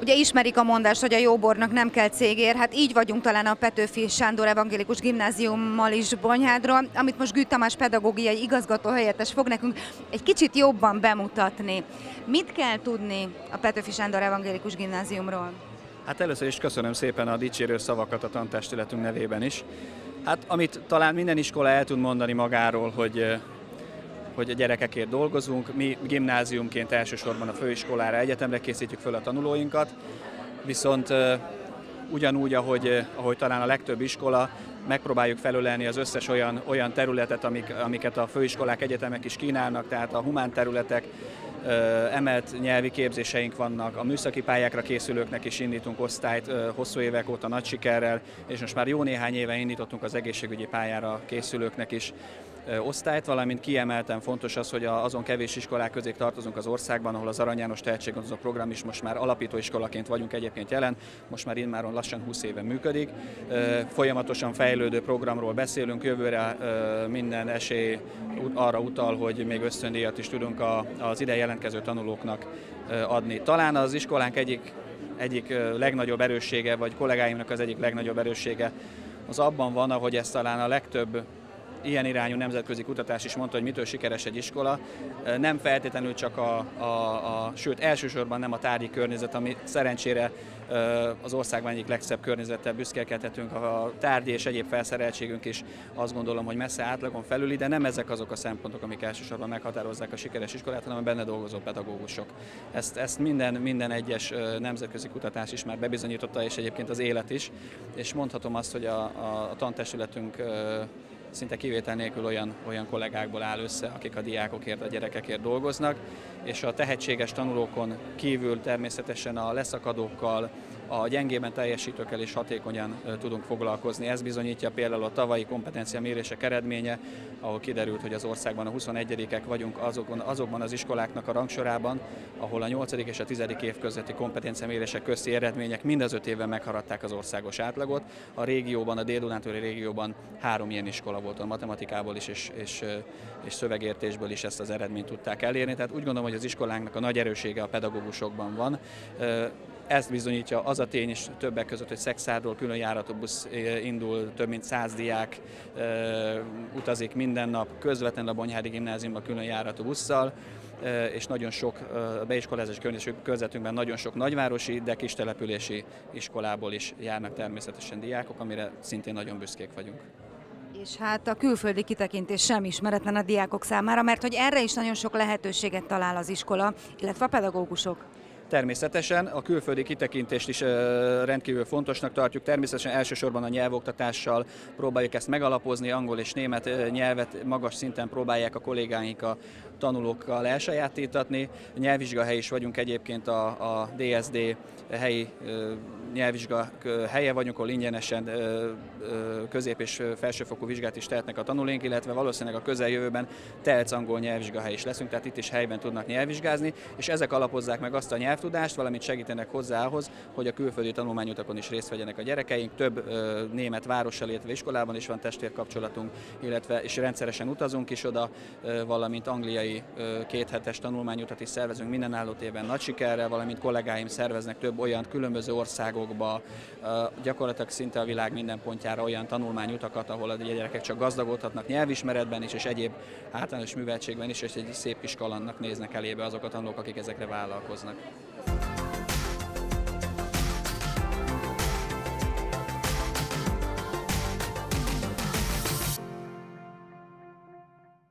Ugye ismerik a mondást, hogy a jóbornak nem kell cégér, hát így vagyunk talán a Petőfi Sándor Evangélikus Gimnáziummal is Bonyhádról, amit most Gűt Tamás pedagógiai igazgató helyettes fog nekünk egy kicsit jobban bemutatni. Mit kell tudni a Petőfi Sándor Evangélikus Gimnáziumról? Hát először is köszönöm szépen a dicsérő szavakat a tantestületünk nevében is. Hát amit talán minden iskola el tud mondani magáról, hogy hogy a gyerekekért dolgozunk. Mi gimnáziumként elsősorban a főiskolára, egyetemre készítjük föl a tanulóinkat, viszont ugyanúgy, ahogy, ahogy talán a legtöbb iskola, megpróbáljuk felölelni az összes olyan, olyan területet, amik, amiket a főiskolák, egyetemek is kínálnak, tehát a humán területek, emelt nyelvi képzéseink vannak, a műszaki pályákra készülőknek is indítunk osztályt hosszú évek óta nagy sikerrel, és most már jó néhány éve indítottunk az egészségügyi pályára készülőknek is osztályt, valamint kiemelten fontos az, hogy azon kevés iskolák közé tartozunk az országban, ahol az Arany János Tehetséggonozó Program is most már alapítóiskolaként vagyunk egyébként jelen, most már immáron lassan 20 éve működik. Folyamatosan fejlődő programról beszélünk, jövőre minden esély arra utal, hogy még ösztöndíjat is tudunk az ide jelentkező tanulóknak adni. Talán az iskolánk egyik, egyik legnagyobb erőssége, vagy kollégáimnak az egyik legnagyobb erőssége az abban van, ahogy ezt talán a legtöbb ilyen irányú nemzetközi kutatás is mondta, hogy mitől sikeres egy iskola. Nem feltétlenül csak a, a, a sőt elsősorban nem a tárgyi környezet, ami szerencsére az országban egyik legszebb környezettel büszkélkedhetünk, a tárgyi és egyéb felszereltségünk is azt gondolom, hogy messze átlagon felüli, de nem ezek azok a szempontok, amik elsősorban meghatározzák a sikeres iskolát, hanem a benne dolgozó pedagógusok. Ezt, ezt minden, minden egyes nemzetközi kutatás is már bebizonyította, és egyébként az élet is, és mondhatom azt, hogy a, a, a tantestületünk szinte kivétel nélkül olyan, olyan kollégákból áll össze, akik a diákokért, a gyerekekért dolgoznak, és a tehetséges tanulókon kívül természetesen a leszakadókkal, a gyengében teljesítőkkel is hatékonyan tudunk foglalkozni. Ez bizonyítja például a tavalyi kompetencia mérések eredménye, ahol kiderült, hogy az országban a 21-ek vagyunk azokon, azokban az iskoláknak a rangsorában, ahol a 8. és a 10. év közötti kompetencia mérések közti eredmények mind az öt évben megharadták az országos átlagot. A régióban, a dél régióban három ilyen iskola volt, a matematikából is és, és, és szövegértésből is ezt az eredményt tudták elérni. Tehát úgy gondolom, hogy az iskolánknak a nagy erősége a pedagógusokban van ezt bizonyítja az a tény is többek között, hogy Szexádról külön járatú busz eh, indul, több mint száz diák e, utazik minden nap közvetlenül a Bonyhádi Gimnáziumba külön járatú busszal eh, és nagyon sok beiskolázás környezetünkben nagyon sok nagyvárosi, de kis települési iskolából is járnak természetesen diákok, amire szintén nagyon büszkék vagyunk. És hát a külföldi kitekintés sem ismeretlen a diákok számára, mert hogy erre is nagyon sok lehetőséget talál az iskola, illetve a pedagógusok. Természetesen a külföldi kitekintést is rendkívül fontosnak tartjuk, természetesen elsősorban a nyelvoktatással próbáljuk ezt megalapozni, angol és német nyelvet magas szinten próbálják a kollégáink a tanulókkal elsajátítatni. Nyelvvizsgahely is vagyunk egyébként a, a DSD helyi nyelvvizsga helye vagyunk, ahol ingyenesen közép- és felsőfokú vizsgát is tehetnek a tanulóink, illetve valószínűleg a közeljövőben telc angol nyelvvizsgahely is leszünk, tehát itt is helyben tudnak nyelvvizsgázni, és ezek alapozzák meg azt a nyelvtudást, valamint segítenek hozzá ahhoz, hogy a külföldi tanulmányutakon is részt vegyenek a gyerekeink. Több német várossal, illetve iskolában is van testvérkapcsolatunk, illetve és rendszeresen utazunk is oda, valamint angliai kéthetes tanulmányutat is szervezünk minden állott évben nagy sikerrel, valamint kollégáim szerveznek több olyan különböző ország országokba, gyakorlatilag szinte a világ minden pontjára olyan tanulmányutakat, ahol a gyerekek csak gazdagodhatnak nyelvismeretben is, és egyéb általános műveltségben is, és egy szép kis kalandnak néznek elébe azok a tanulók, akik ezekre vállalkoznak.